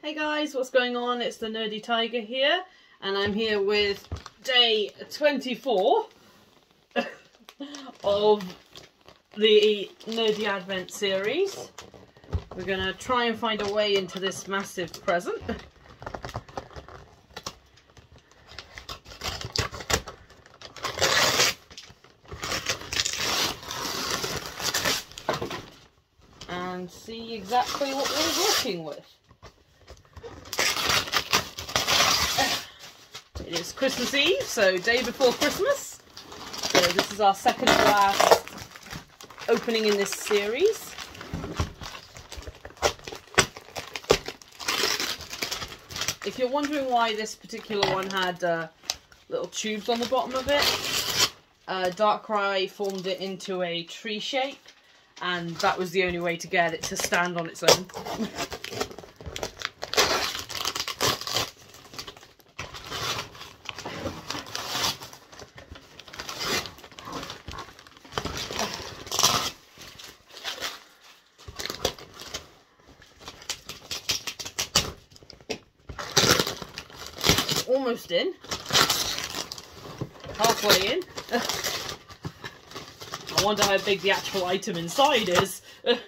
Hey guys, what's going on? It's the Nerdy Tiger here, and I'm here with day 24 of the Nerdy Advent series. We're gonna try and find a way into this massive present. And see exactly what we're working with. It is Christmas Eve, so day before Christmas. So this is our second last opening in this series. If you're wondering why this particular one had uh, little tubes on the bottom of it, uh, Darkrai formed it into a tree shape, and that was the only way to get it to stand on its own. almost in. Halfway in. I wonder how big the actual item inside is. and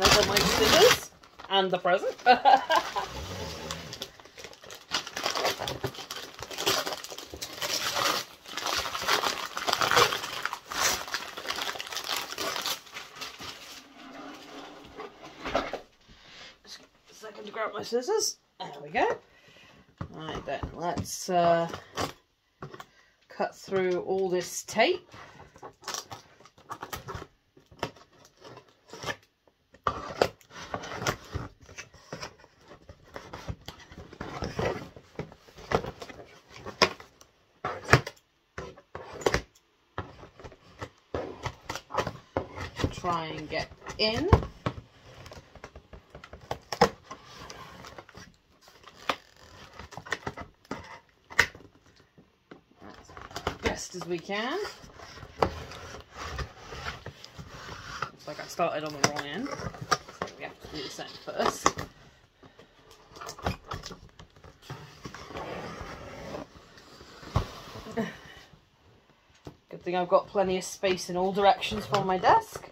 there's my scissors. And the present. second to grab my scissors. There we go. Right then, let's uh, cut through all this tape. Try and get in. Best as we can. Looks like I started on the wrong end. So we have to do this end first. Good thing I've got plenty of space in all directions from my desk.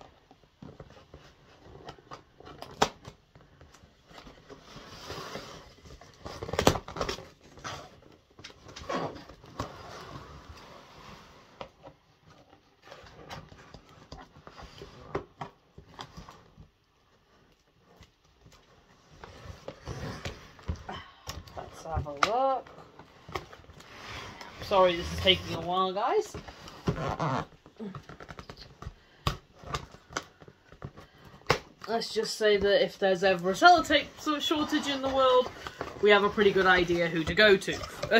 Let's have a look. Sorry this is taking a while, guys. Let's just say that if there's ever a sellotape shortage in the world, we have a pretty good idea who to go to.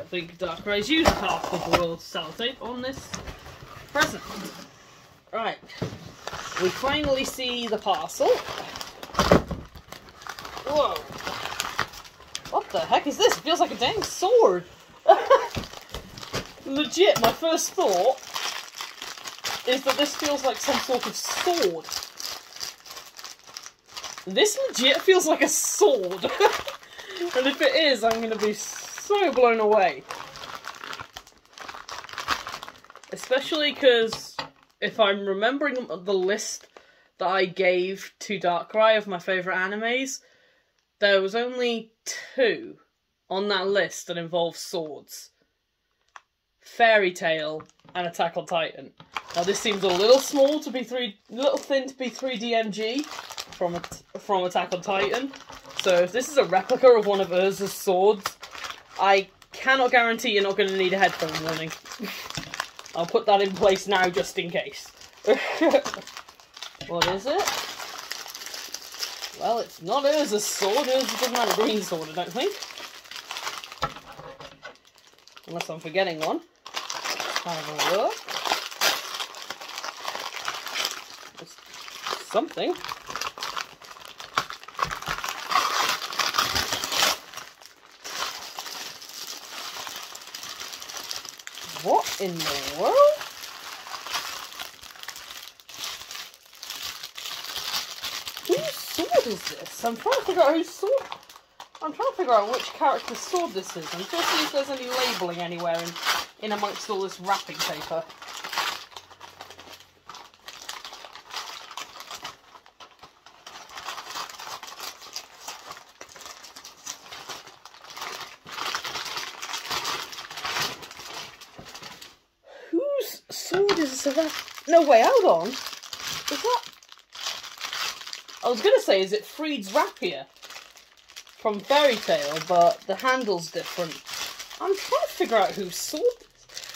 I think Darkrai's used half of the world's sellotape on this present. Right. We finally see the parcel. Whoa. What the heck is this? It feels like a dang sword. Legit, my first thought is that this feels like some sort of sword. This legit feels like a sword. and if it is, I'm going to be so blown away. Especially because if I'm remembering the list that I gave to Darkrai of my favourite animes, there was only two on that list that involve swords. Fairy Tail and Attack on Titan. Now this seems a little small to be three, little thin to be 3DMG from from Attack on Titan. So if this is a replica of one of Erza's swords, I cannot guarantee you're not going to need a headphone warning. I'll put that in place now just in case. what is it? Well, it's not Erza's sword. Erza doesn't have a green sword, I don't think. Unless I'm forgetting one. Have a look. It's something. What in the world? Is this? I'm trying to figure out whose sword. I'm trying to figure out which character's sword this is. I'm trying to see if there's any labelling anywhere in, in amongst all this wrapping paper. Whose sword is that? No, way, hold on. Is that... I was going to say, is it Freed's rapier from Fairy Tail, but the handle's different. I'm trying to figure out whose sword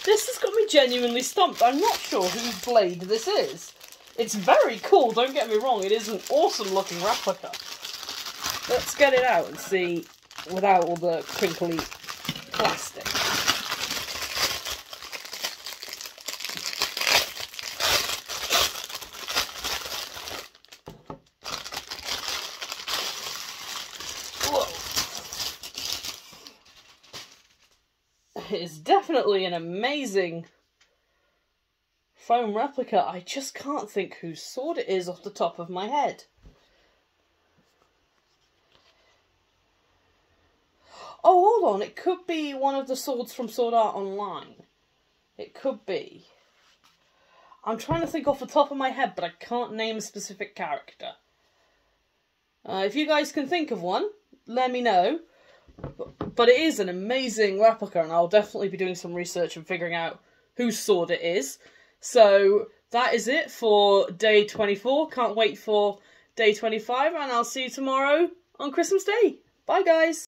this has got me genuinely stumped. I'm not sure whose blade this is. It's very cool, don't get me wrong. It is an awesome looking replica. Let's get it out and see without all the crinkly plastic. Is definitely an amazing foam replica. I just can't think whose sword it is off the top of my head. Oh, hold on. It could be one of the swords from Sword Art Online. It could be. I'm trying to think off the top of my head, but I can't name a specific character. Uh, if you guys can think of one, let me know. But it is an amazing replica, and I'll definitely be doing some research and figuring out whose sword it is. So that is it for day 24. Can't wait for day 25, and I'll see you tomorrow on Christmas Day. Bye, guys.